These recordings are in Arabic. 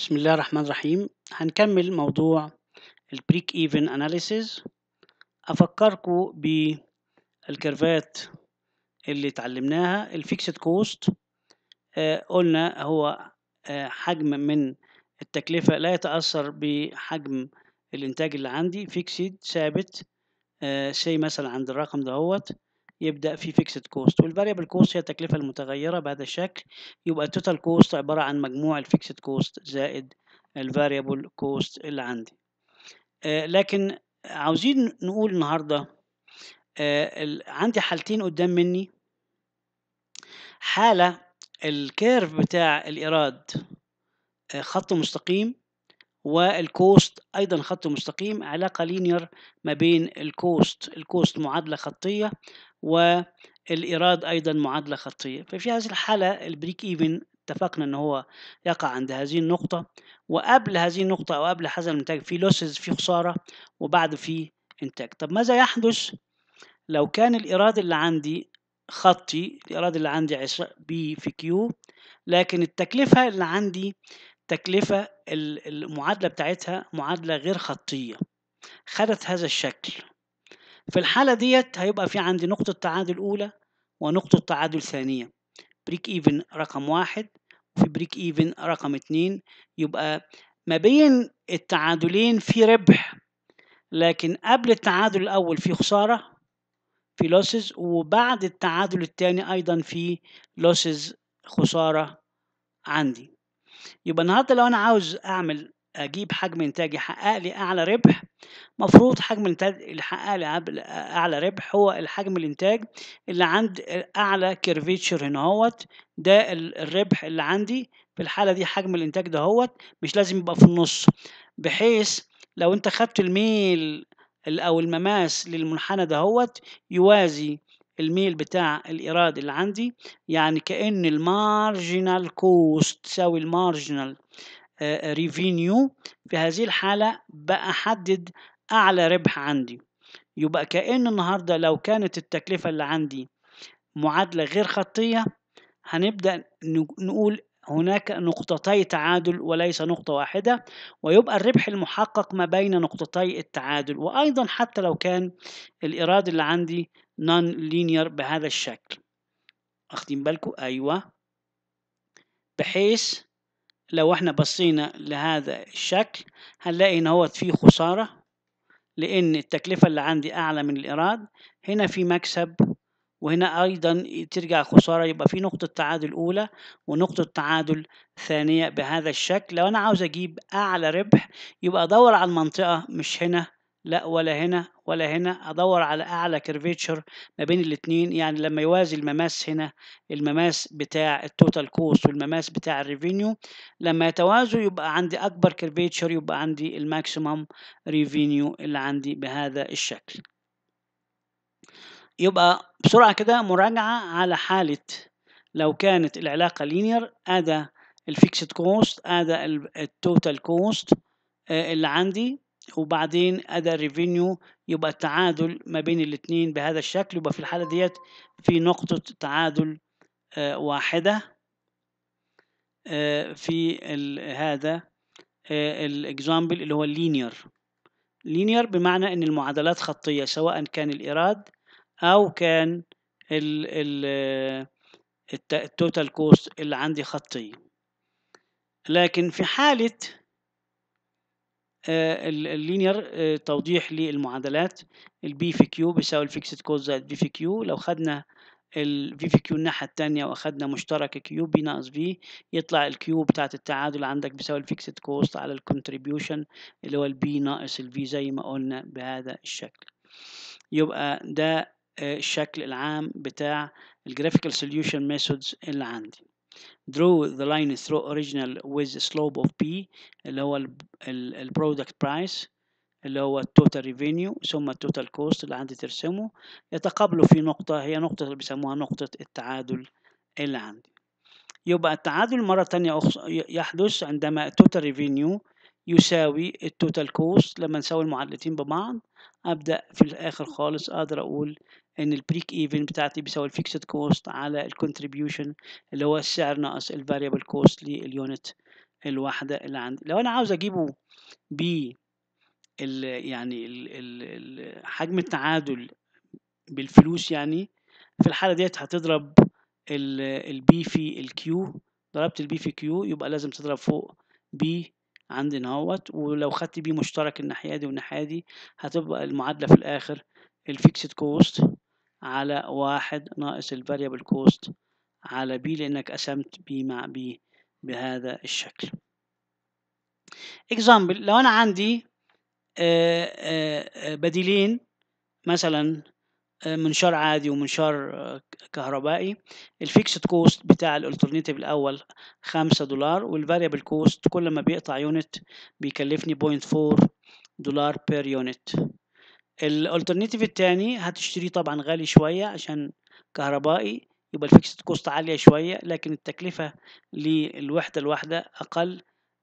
بسم الله الرحمن الرحيم. هنكمل موضوع ال break even analysis افكركم بال curve ات اللي اتعلمناها ال fixed cost قلنا هو آه، حجم من التكلفة لا يتأثر بحجم الإنتاج اللي عندي. fixed ثابت. C مثلا عند الرقم دهوت يبدأ في fixed cost وال variable cost هي التكلفة المتغيرة بهذا الشكل. يبقى ال total cost عبارة عن مجموع ال fixed cost زائد ال variable cost اللي عندي. آه، لكن عاوزين نقول النهارده آه، عندي حالتين قدام مني. حالة ال curve بتاع الإيراد آه، خط مستقيم وال cost أيضا خط مستقيم علاقة linear ما بين ال cost ال cost معادلة خطية والإيراد أيضا معادلة خطية. ففي هذه الحالة ال break even اتفقنا ان هو يقع عند هذه النقطة. وقبل هذه النقطة أو قبل هذا الانتاج في losses في خسارة وبعد في إنتاج. طب ماذا يحدث لو كان الإيراد اللي عندي خطي الإيراد اللي عندي عشرة P في Q لكن التكلفة اللي عندي تكلفة ال- المعادلة بتاعتها معادلة غير خطية خدت هذا الشكل. في الحالة ديت هيبقى في عندي نقطة تعادل أولى ونقطة تعادل ثانية. break even رقم واحد وفي break even رقم اتنين. يبقى ما بين التعادلين في ربح لكن قبل التعادل الأول في خسارة في losses وبعد التعادل الثاني أيضا في losses خسارة عندي. يبقى النهارده لو أنا عاوز أعمل أجيب حجم إنتاج يحقق لي أعلى ربح مفروض حجم الإنتاج اللي يحقق لي عب- أعلى ربح هو الحجم الإنتاج اللي عند أعلى curvature هنا هوت. ده ال- الربح اللي عندي في الحالة دي حجم الإنتاج ده هوت مش لازم يبقى في النص. بحيث لو أنت خدت الميل ال- أو المماس للمنحنى ده هوت يوازي الميل بتاع الإيراد اللي عندي يعني كأن ال marginal cost تساوي ال marginal revenue في هذه الحالة بأحدد أعلى ربح عندي. يبقى كأن النهاردة لو كانت التكلفة اللي عندي معادلة غير خطية هنبدأ نقول هناك نقطتي تعادل وليس نقطة واحدة ويبقى الربح المحقق ما بين نقطتي التعادل وأيضا حتى لو كان الإيراد اللي عندي نون لينير بهذا الشكل. واخدين بالكم؟ أيوة. بحيث لو إحنا بصينا لهذا الشكل هنلاقي إن هو فيه خسارة لأن التكلفة اللي عندي أعلى من الإيراد. هنا في مكسب وهنا أيضا ترجع خسارة يبقى في نقطة تعادل أولى ونقطة تعادل ثانية بهذا الشكل. لو أنا عاوز أجيب أعلى ربح يبقى أدور على المنطقة مش هنا. لا ولا هنا ولا هنا أدور على أعلى curvature ما بين الاتنين يعني لما يوازي المماس هنا المماس بتاع ال total cost والمماس بتاع ال revenue لما يتوازوا يبقى عندي أكبر curvature يبقى عندي ال maximum revenue اللي عندي بهذا الشكل. يبقى بسرعة كده مراجعة على حالة لو كانت العلاقة linear أدا ال fixed cost أدا ال total cost اللي عندي. وبعدين أدا ال revenue يبقى التعادل ما بين الاتنين بهذا الشكل يبقى في الحالة ديت في نقطة تعادل آه، واحدة آه، في هذا ال example اللي هو ال linear linear بمعنى إن المعادلات خطية سواء كان الإيراد أو كان ال ال ال total cost اللي عندي خطيه لكن في حالة ال linear توضيح للمعادلات. ال P في Q بيساوي ال fixed cost زائد V في Q لو خدنا ال V في Q الناحية الثانية وأخدنا مشترك Q P ناقص V يطلع ال Q بتاعت التعادل عندك بيساوي ال fixed cost على ال contribution اللي هو ال P ناقص ال V زي ما قلنا بهذا الشكل. يبقى ده آه، الشكل العام بتاع ال graphical solution methods اللي عندي. Draw the line through origin with slope of P اللي هو ال product price اللي هو ال total revenue ثم ال total cost اللي عندي ترسمه. يتقابلوا في نقطة هي نقطة اللي بيسموها نقطة التعادل اللي عندي. يبقى التعادل مرة تانية يحدث عندما ال total revenue يساوي ال total cost لما نساوي المعادلتين ببعض أبدأ في الآخر خالص أقدر أقول إن ال break even بتاعتي بيساوي ال fixed cost على ال contribution اللي هو السعر ناقص ال variable cost لل unit الواحدة اللي عندي. لو أنا عاوز أجيبه ب يعني حجم التعادل بالفلوس يعني في الحالة ديت هتضرب ال P في ال Q ضربت ال P في Q يبقى لازم تضرب فوق P عندنا اهوت ولو خدت P مشترك الناحية دي والناحية دي هتبقى المعادلة في الآخر ال fixed cost على واحد ناقص ال variable cost على P لأنك قسمت P مع P بهذا الشكل. Example لو أنا عندي آه، آه، آه، بديلين مثلا منشار عادي ومنشار كهربائي ال fixed cost بتاع ال alternative الأول 5 دولار وال variable cost كل ما بيقطع unit بيكلفني 0.4 دولار per unit ال alternative الثاني هتشتريه طبعا غالي شوية عشان كهربائي يبقى ال fixed cost عالية شوية لكن التكلفة للوحدة الواحدة أقل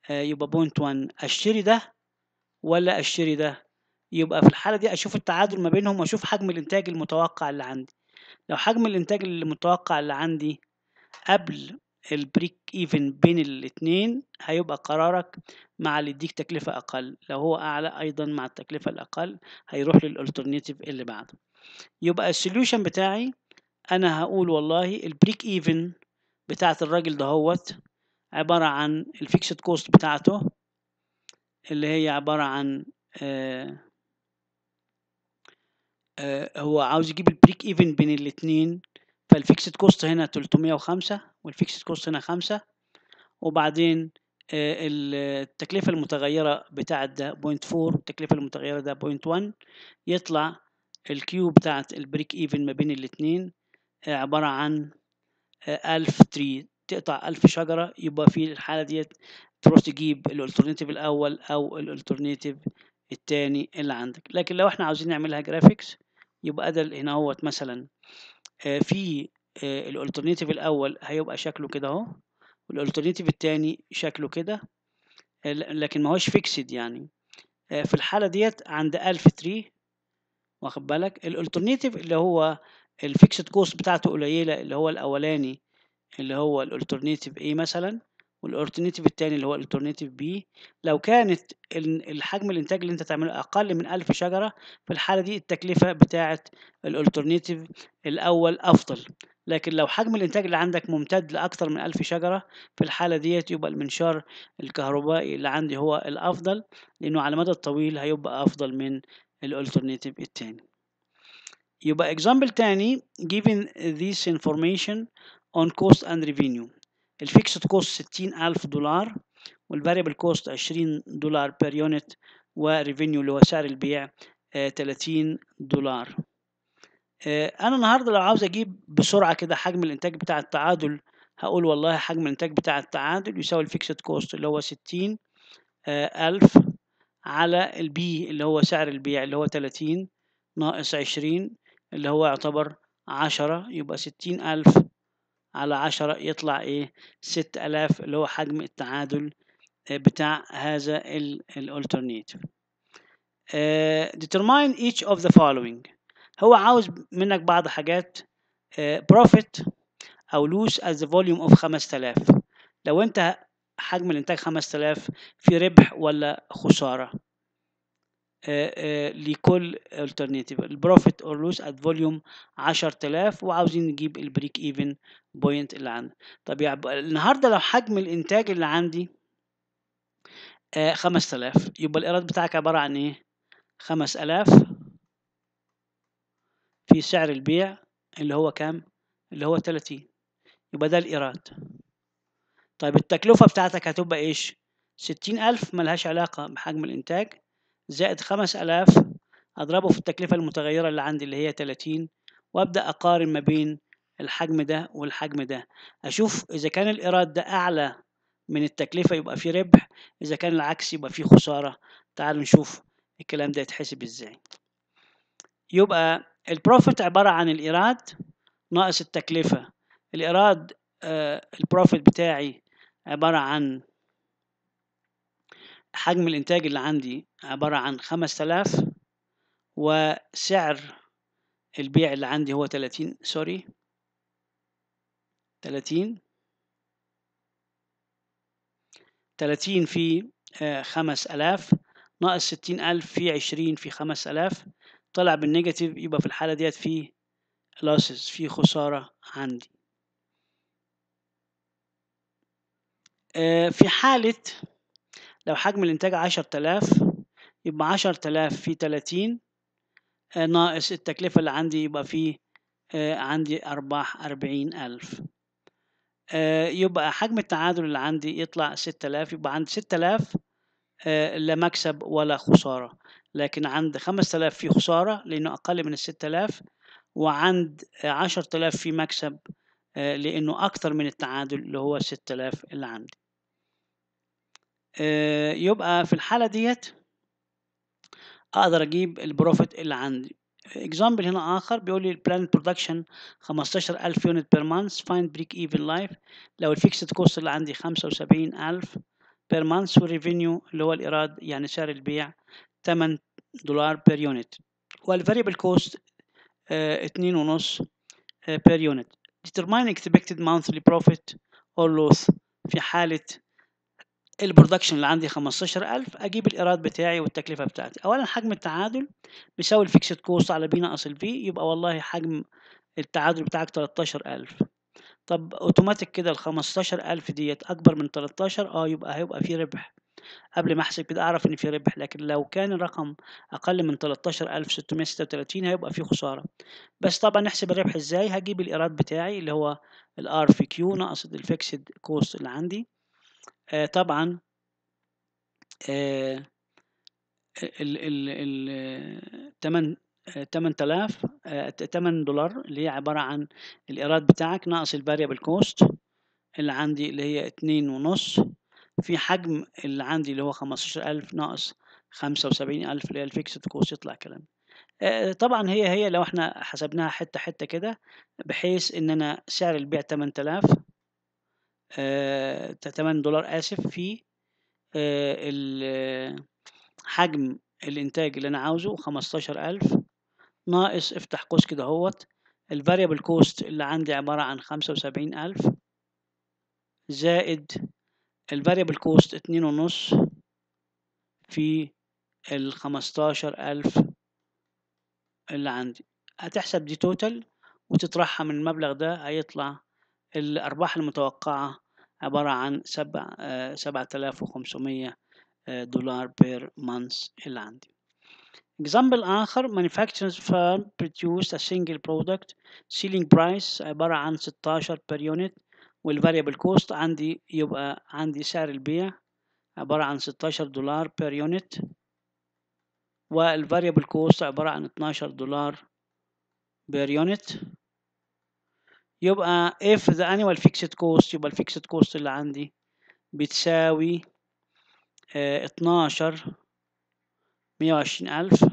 يبقى 0.1 أشتري ده ولا أشتري ده؟ يبقى في الحالة دي أشوف التعادل ما بينهم وأشوف حجم الإنتاج المتوقع اللي عندي. لو حجم الإنتاج المتوقع اللي عندي قبل ال break even بين الاتنين هيبقى قرارك مع اللي يديك تكلفة أقل. لو هو أعلى أيضا مع التكلفة الأقل هيروح لل alternative اللي بعده. يبقى ال solution بتاعي أنا هقول والله ال break even بتاعت الراجل دهوت عبارة عن ال fixed cost بتاعته اللي هي عبارة عن آه آه هو عاوز يجيب ال break even بين الاتنين فال fixed cost هنا 305 وال fixed cost هنا 5 وبعدين آه التكلفة المتغيرة بتاعت ده 0.4 التكلفة المتغيرة ده 0.1 يطلع ال Q بتاعت ال break even ما بين الاتنين آه عبارة عن ألف tree. تقطع ألف شجرة يبقى في الحالة ديت تروح تجيب ال alternative الأول أو ال alternative التاني اللي عندك. لكن لو إحنا عاوزين نعملها graphics يبقى ده هنا أهوت مثلا في ال alternative الأول هيبقى شكله كده أهو وال alternative الثاني شكله كده لكن ما هوش fixed يعني. في الحالة ديت عند 1000 tree واخد بالك؟ ال alternative اللي هو ال fixed cost بتاعته قليلة اللي هو الأولاني اللي هو ال alternative A مثلا وال alternative الثاني اللي هو ال alternative B لو كانت الحجم الإنتاج اللي أنت تعمله أقل من 1000 شجرة في الحالة دي التكلفة بتاعه ال alternative الأول أفضل. لكن لو حجم الإنتاج اللي عندك ممتد لاكثر من 1000 شجرة في الحالة ديت يبقى المنشار الكهربائي اللي عندي هو الأفضل لأنه على المدى الطويل هيبقى أفضل من ال alternative الثاني يبقى example تاني given this information on cost and revenue. ال fixed cost 60000 دولار وال variable cost 20 دولار per unit و revenue اللي هو سعر البيع 30 دولار. أنا النهارده لو عاوز أجيب بسرعة كده حجم الإنتاج بتاع التعادل هقول والله حجم الإنتاج بتاع التعادل يساوي ال fixed cost اللي هو 60 ألف على ال P اللي هو سعر البيع اللي هو 30 ناقص 20 اللي هو يعتبر 10 يبقى 60 ألف على عشرة يطلع إيه؟ ست آلاف اللي هو حجم التعادل بتاع هذا الالترناتيف determine each of the following. هو عاوز منك بعض حاجات profit أو lose as the volume of 5000 لو أنت حجم الإنتاج 5000 في ربح ولا خسارة؟ لكل alternative. ال profit or loss at volume 10000 وعاوزين نجيب ال break even point اللي عندي طب النهارده لو حجم الإنتاج اللي عندي 5000 يبقى الإيراد بتاعك عبارة عن إيه؟ 5000 في سعر البيع اللي هو كام؟ اللي هو 30 يبقى ده الإيراد. طيب التكلفة بتاعتك هتبقى إيش؟ 60000 ملهاش علاقة بحجم الإنتاج زائد خمس ألاف أضربه في التكلفة المتغيرة اللي عندي اللي هي 30 وأبدأ أقارن ما بين الحجم ده والحجم ده. أشوف إذا كان الإيراد ده أعلى من التكلفة يبقى في ربح إذا كان العكس يبقى في خسارة. تعالوا نشوف الكلام ده يتحسب إزاي. يبقى البروفيت عبارة عن الإيراد ناقص التكلفة. الإيراد آه ال profit بتاعي عبارة عن حجم الإنتاج اللي عندي عبارة عن 5000 وسعر البيع اللي عندي هو 30 sorry 30 30 في آه، 5000 ناقص 60000 في 20 في 5000 طلع بالنيجاتيف يبقى في الحالة ديت في losses في خسارة عندي. آه، في حالة لو حجم الإنتاج 10000 يبقى 10000 في 30 آه، ناقص التكلفة اللي عندي يبقى في آه، عندي أرباح 40000 آه، يبقى حجم التعادل اللي عندي يطلع 6000 يبقى عندي 6000 آه، لا مكسب ولا خسارة. لكن عند 5000 في خسارة لأنه أقل من ال 6000 وعند آه، 10000 في مكسب آه، لأنه أكتر من التعادل اللي هو 6000 اللي عندي. آه، يبقى في الحالة ديت أقدر أجيب ال profit اللي عندي. example هنا آخر بيقول لي ال plan production 15000 unit per month find break even لايف لو ال fixed cost اللي عندي 75000 per month وال revenue اللي هو الإيراد يعني سعر البيع 8 دولار per unit وال variable cost اتنين ونص per unit determine expected monthly profit or loss في حالة ال production اللي عندي 15000 أجيب الإيراد بتاعي والتكلفة بتاعتي. اولا حجم التعادل بيساوي ال fixed cost على P ناقص ال V يبقى والله حجم التعادل بتاعك 13000 طب اوتوماتيك كده ال 15000 ديت أكبر من 13 آه يبقى هيبقى في ربح. قبل ما أحسب كده أعرف إن في ربح لكن لو كان الرقم أقل من 13636 هيبقى في خسارة. بس طبعا نحسب الربح إزاي؟ هجيب الإيراد بتاعي اللي هو ال R في Q ناقص ال fixed cost اللي عندي. آه طبعا آه ال ال ال تمن تمن تلاف تمن دولار اللي هي عبارة عن الإيراد بتاعك ناقص ال variable cost اللي عندي اللي هي اتنين ونص. في حجم اللي عندي اللي هو خمستاشر ألف ناقص خمسة وسبعين ألف اللي هي ال fixed cost يطلع كلام. آه، طبعا هي هي لو إحنا حسبناها حتة حتة كده بحيث إن أنا سعر البيع تمن تلاف تمن دولار آسف في آه، حجم الإنتاج اللي أنا عاوزه خمستاشر ألف ناقص افتح قوس كده أهوت ال variable cost اللي عندي عبارة عن خمسة وسبعين ألف زائد ال variable cost اتنين ونص في الخمستاشر ألف اللي عندي. هتحسب دي total وتطرحها من المبلغ ده هيطلع الأرباح المتوقعة عبارة عن سبع سبعة آلاف وخمسمية دولار بير مانث اللي عندي. Example آخر manufacturers firm produce a single product selling price عبارة عن 16 per unit والvariable cost عندي يبقى عندي سعر البيع عبارة عن 16 دولار per unit والvariable cost عبارة عن 12 دولار per unit. يبقى if the annual fixed cost يبقى ال fixed cost اللي عندي بتساوي آه 12 120 ألف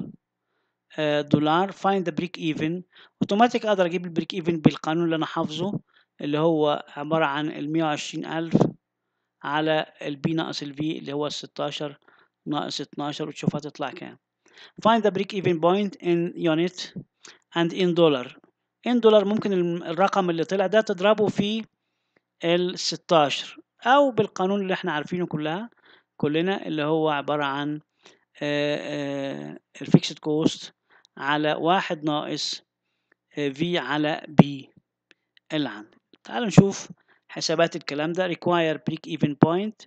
آه دولار. Find the break even. automatic أقدر أجيب ال break even بالقانون اللي أنا حافظه. اللي هو عبارة عن ال 120 ألف على ال P ناقص ال V اللي هو 16 ناقص 12 وتشوف هتطلع كام. Find the break even point in unit and in dollar. In دولار ممكن الرقم اللي طلع ده تضربه في ال 16 أو بالقانون اللي إحنا عارفينه كلها كلنا اللي هو عبارة عن ال fixed cost على واحد ناقص V على P اللي عندي تعالوا نشوف حسابات الكلام ده. Require break even point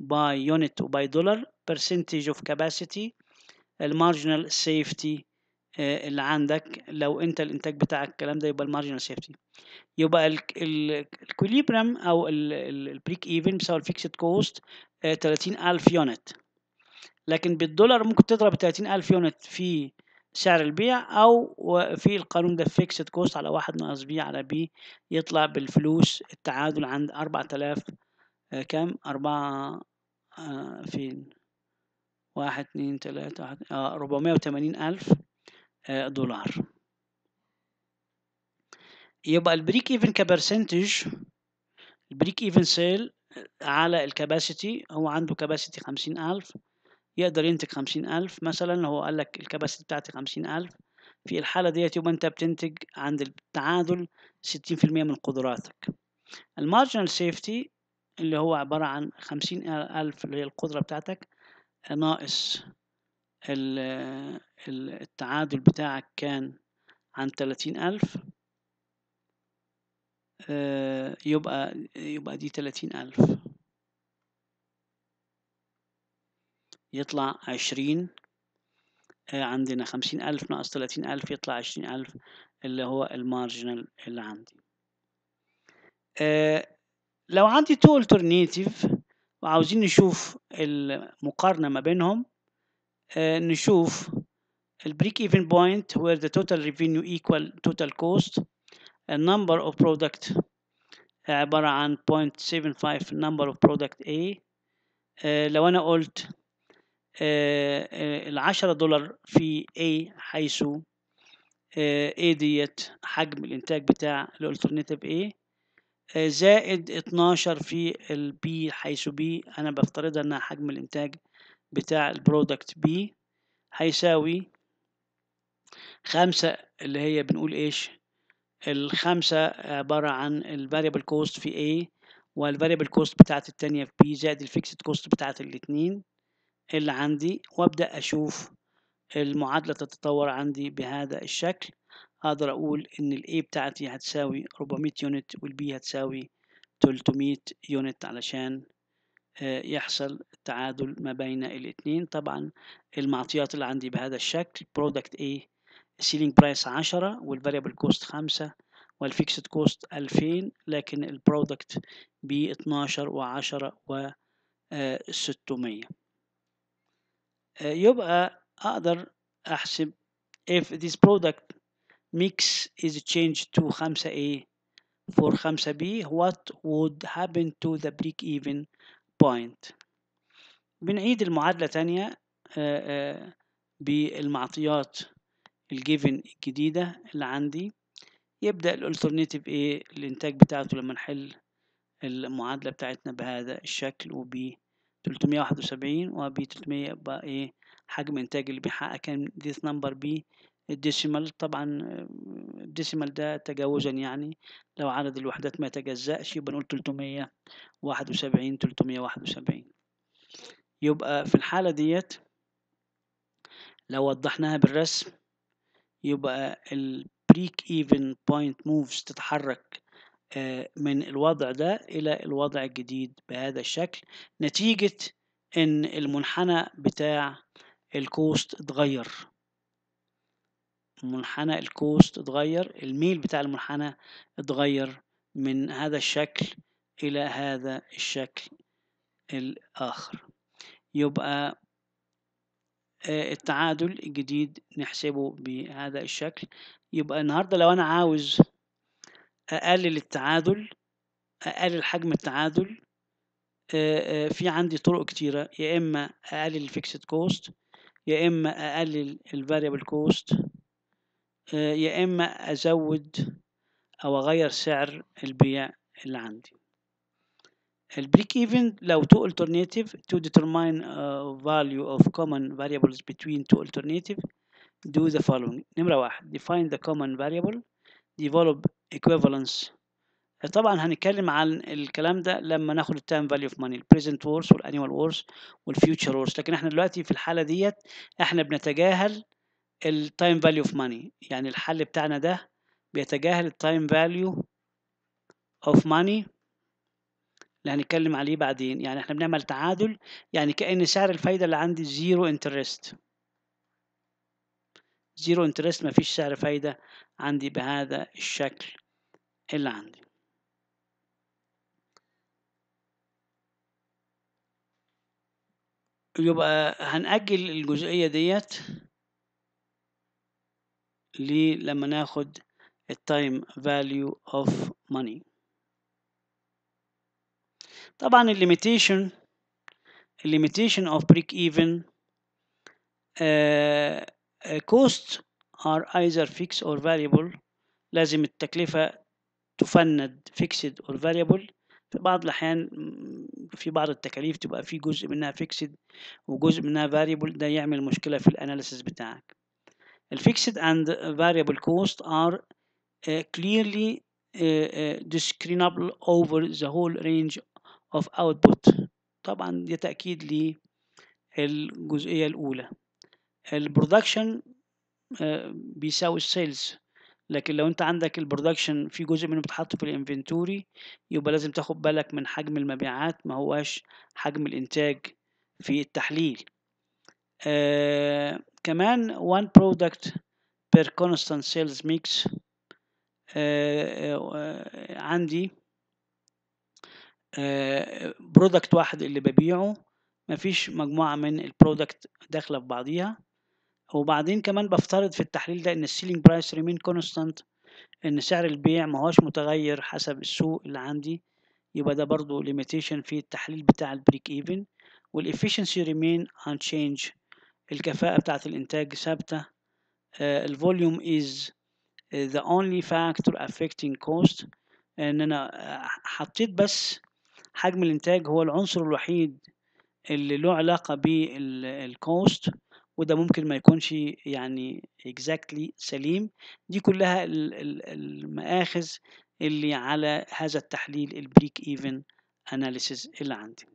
by unit و by dollar. Percentage of capacity. ال marginal safety اللي عندك. لو انت الانتاج بتاعك الكلام ده يبقى ال marginal safety يبقى ال equilibrium أو ال break even بيساوي ال fixed cost 30000 unit لكن بالدولار ممكن تضرب 30000 unit في سعر البيع أو في القانون ده fixed cost على واحد ناقص V على P يطلع بالفلوس التعادل عند 4000 كام؟ أربعة آه فين؟ واحد اتنين تلاتة واحد آه ربعمية وتمانين ألف آه دولار. يبقى ال break even ك percentage ال break even sale على ال capacity هو عنده capacity خمسين ألف يقدر ينتج خمسين ألف مثلا هو قال لك ال capacity بتاعتي خمسين ألف في الحالة ديت يبقى أنت بتنتج عند التعادل ستين في المية من قدراتك. المارجنال سيفتي اللي هو عبارة عن خمسين ألف اللي هي القدرة بتاعتك ناقص ال- ال- التعادل بتاعك كان عن تلاتين ألف آه، يبقى يبقى دي تلاتين ألف. يطلع عشرين آه، عندنا خمسين ألف ناقص تلاتين ألف يطلع عشرين ألف اللي هو ال marginal اللي عندي. آه، لو عندي two alternative وعاوزين نشوف المقارنة ما بينهم آه، نشوف ال break even point where the total revenue equal total cost. Number of product عبارة عن 0.75 number of product A. لو أنا قلت العشرة دولار في A حيث آه، A ديت حجم الإنتاج بتاع ال alternative A. آه، زائد 12 في ال B حيث B أنا بفترضها إنها حجم الإنتاج بتاع ال product B. هيساوي خمسة اللي هي بنقول إيش؟ الخمسة عبارة عن ال variable cost في A وال variable cost بتاعت التانية في B زائد ال fixed cost بتاعت الاتنين. اللي عندي وأبدأ أشوف المعادلة تتطور عندي بهذا الشكل. أقدر أقول إن ال A بتاعتي هتساوي 400 unit وال B هتساوي 300 unit علشان آه، يحصل تعادل ما بين الاتنين. طبعا المعطيات اللي عندي بهذا الشكل product A ال selling price 10 وال variable cost 5 وال fixed cost 2000 لكن ال product B ب 12 و10 و 600 يبقى أقدر أحسب if this product mix is changed to 5A for 5B what would happen to the break even point? بنعيد المعادلة تانية آه، آه، بالمعطيات ال given الجديدة اللي عندي. يبدأ ال alternative إيه الإنتاج بتاعته لما نحل المعادلة بتاعتنا بهذا الشكل وب 371 وب 300 يبقى إيه حجم إنتاج اللي بيحقق كان this number بال decimal. طبعا ال decimal ده تجاوزا يعني لو عدد الوحدات ما يتجزأش يبقى نقول 371 371 يبقى في الحالة ديت لو وضحناها بالرسم يبقى ال break even point moves تتحرك من الوضع ده إلى الوضع الجديد بهذا الشكل نتيجة إن المنحنى بتاع ال cost اتغير. منحنى ال cost اتغير الميل بتاع المنحنى اتغير من هذا الشكل إلى هذا الشكل الآخر. يبقى آه، التعادل الجديد نحسبه بهذا الشكل. يبقى النهاردة لو أنا عاوز أقلل التعادل أقلل حجم التعادل في عندي طرق كتيرة يا إما أقلل ال fixed cost يا إما أقلل ال variable cost يا إما أزود أو أغير سعر البيع اللي عندي. ال break even لو two alternative to determine uh, value of common variables between two alternative do the following. نمرة واحد define the common variable. Develop equivalence. طبعا هنتكلم عن الكلام ده لما ناخد التايم فاليو اوف ماني البريزنت وورث والانيوال وورث والفيوتشر وورث لكن إحنا دلوقتي في الحالة ديت إحنا بنتجاهل ال time value of money يعني الحل بتاعنا ده بيتجاهل ال time value of money اللي هنتكلم عليه بعدين. يعني إحنا بنعمل تعادل يعني كأن سعر الفايدة اللي عندي zero interest zero interest مفيش سعر فايدة. عندي بهذا الشكل اللي عندي. يبقى هنأجل الجزئية ديت لما ناخد ال time value of money طبعا ال limitation ال limitation break even uh, costs are either fixed or variable. لازم التكلفة تفند fixed or variable. في بعض الأحيان في بعض التكاليف تبقى في جزء منها fixed وجزء منها variable. ده يعمل مشكلة في ال analysis بتاعك. ال fixed and variable cost are uh, clearly uh, uh, discernible over the whole range of output. طبعا ده تأكيد للجزئية الأولى. ال production بيساوي ال sales. لكن لو انت عندك ال production في جزء منه بيتحط في ال inventory يبقى لازم تاخد بالك من حجم المبيعات ما هواش حجم الانتاج في التحليل. آه كمان one product per constant sales mix. آه آه عندي product واحد اللي ببيعه مفيش مجموعة من ال product داخلة في بعضيها. وبعدين كمان بفترض في التحليل ده إن ال selling price remain constant إن سعر البيع ما هوش متغير حسب السوق اللي عندي يبقى ده برضو limitation في التحليل بتاع ال break even وال efficiency remain unchanged. الكفاءة بتاعة الإنتاج ثابتة. ال volume is the only factor affecting cost. إن أنا حطيت بس حجم الإنتاج هو العنصر الوحيد اللي له علاقة بال cost وده ممكن ما يكونش يعني exactly سليم. دي كلها المآخذ اللي على هذا التحليل ال break-even analysis اللي عندي.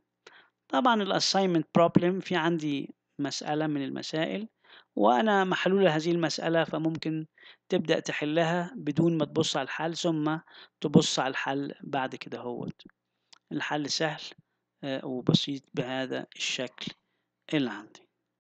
طبعا ال assignment problem في عندي مسألة من المسائل وأنا محلول هذه المسألة فممكن تبدأ تحلها بدون ما تبص على الحل ثم تبص على الحل بعد كده هوت. الحل سهل وبسيط بهذا الشكل اللي عندي.